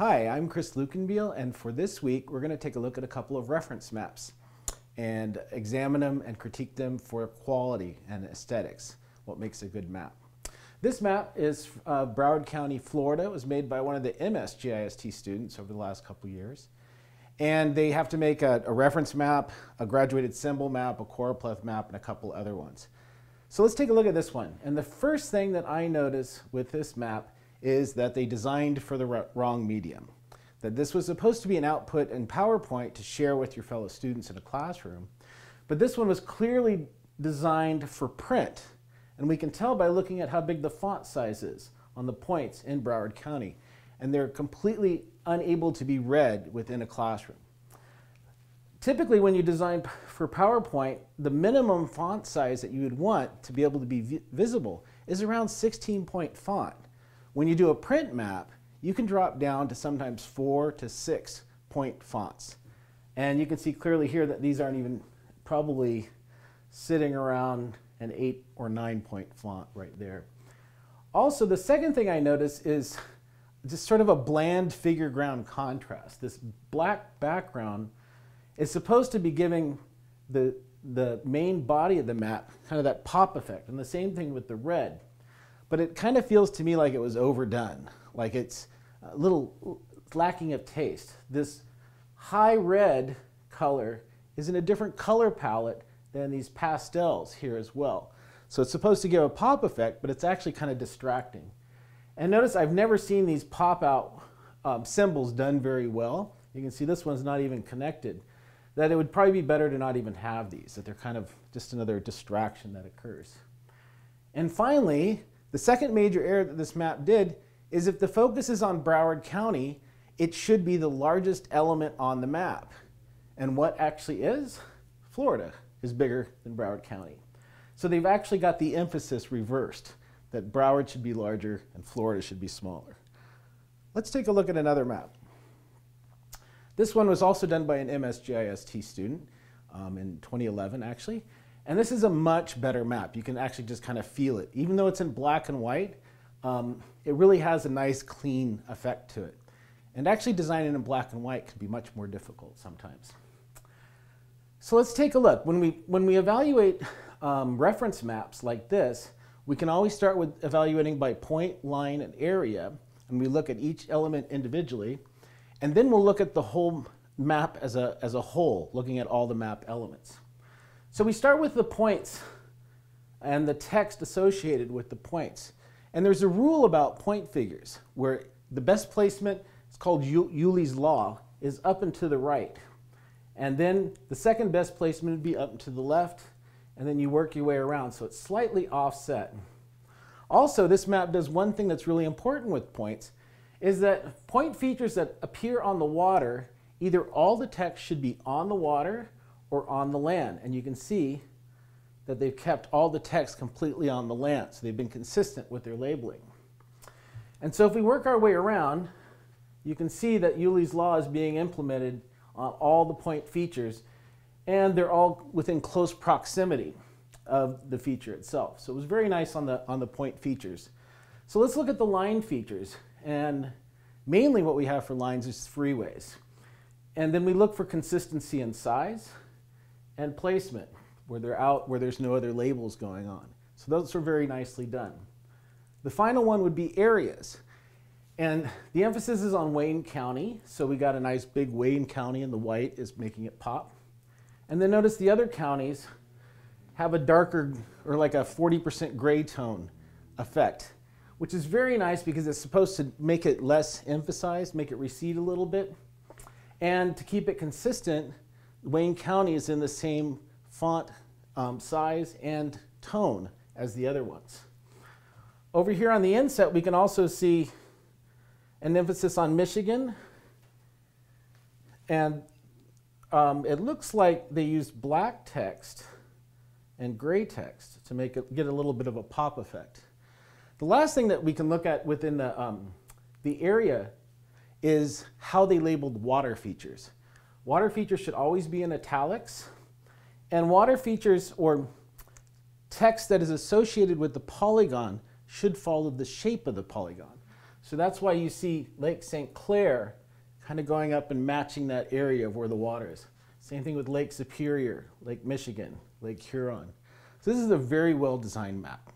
Hi, I'm Chris Lukenbiel, and for this week, we're going to take a look at a couple of reference maps and examine them and critique them for quality and aesthetics, what makes a good map. This map is uh, Broward County, Florida. It was made by one of the MSGIST students over the last couple years. And they have to make a, a, reference map, a graduated symbol map, a choropleth map, and a couple other ones. So let's take a look at this one. And the first thing that I notice with this map is that they designed for the wrong medium. That this was supposed to be an output in PowerPoint to share with your fellow students in a classroom, but this one was clearly designed for print. And we can tell by looking at how big the font size is on the points in Broward County. And they're completely unable to be read within a classroom. Typically, when you design for PowerPoint, the minimum font size that you would want to be able to be visible is around 16 point font. When you do a print map, you can drop down to sometimes four to six point fonts. And you can see clearly here that these aren't even probably sitting around an eight or nine point font right there. Also, the second thing I notice is just sort of a bland figure ground contrast. This black background is supposed to be giving the, the main body of the map kind of that pop effect. And the same thing with the red but it kind of feels to me like it was overdone, like it's a little lacking of taste. This high red color is in a different color palette than these pastels here as well. So it's supposed to give a pop effect, but it's actually kind of distracting. And notice I've never seen these pop out um, symbols done very well. You can see this one's not even connected. That it would probably be better to not even have these, that they're kind of just another distraction that occurs. And finally, the second major error that this map did is if the focus is on Broward County, it should be the largest element on the map. And what actually is? Florida is bigger than Broward County. So they've actually got the emphasis reversed, that Broward should be larger and Florida should be smaller. Let's take a look at another map. This one was also done by an MSGIST student um, in 2011, actually. And this is a much better map. You can actually just kind of feel it. Even though it's in black and white, um, it really has a nice clean effect to it. And actually designing in black and white can be much more difficult sometimes. So let's take a look. When we, when we evaluate um, reference maps like this, we can always start with evaluating by point, line, and area. And we look at each element individually. And then we'll look at the whole map as a, as a whole, looking at all the map elements. So we start with the points and the text associated with the points. And there's a rule about point figures where the best placement, it's called Yule's law, is up and to the right. And then the second best placement would be up and to the left, and then you work your way around. So it's slightly offset. Also, this map does one thing that's really important with points, is that point features that appear on the water, either all the text should be on the water or on the land. And you can see that they've kept all the text completely on the land. So they've been consistent with their labeling. And so if we work our way around, you can see that Yule's law is being implemented on all the point features, and they're all within close proximity of the feature itself. So it was very nice on the, on the point features. So let's look at the line features. And mainly what we have for lines is freeways. And then we look for consistency in size and placement, where they're out, where there's no other labels going on. So those are very nicely done. The final one would be areas. And the emphasis is on Wayne County. So we got a nice big Wayne County and the white is making it pop. And then notice the other counties have a darker or like a 40% gray tone effect, which is very nice because it's supposed to make it less emphasized, make it recede a little bit. And to keep it consistent, Wayne County is in the same font um, size and tone as the other ones. Over here on the inset, we can also see an emphasis on Michigan. And um, it looks like they used black text and gray text to make it, get a little bit of a pop effect. The last thing that we can look at within the, um, the area is how they labeled water features. Water features should always be in italics. And water features or text that is associated with the polygon should follow the shape of the polygon. So that's why you see Lake St. Clair kind of going up and matching that area of where the water is. Same thing with Lake Superior, Lake Michigan, Lake Huron. So this is a very well designed map.